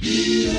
Beat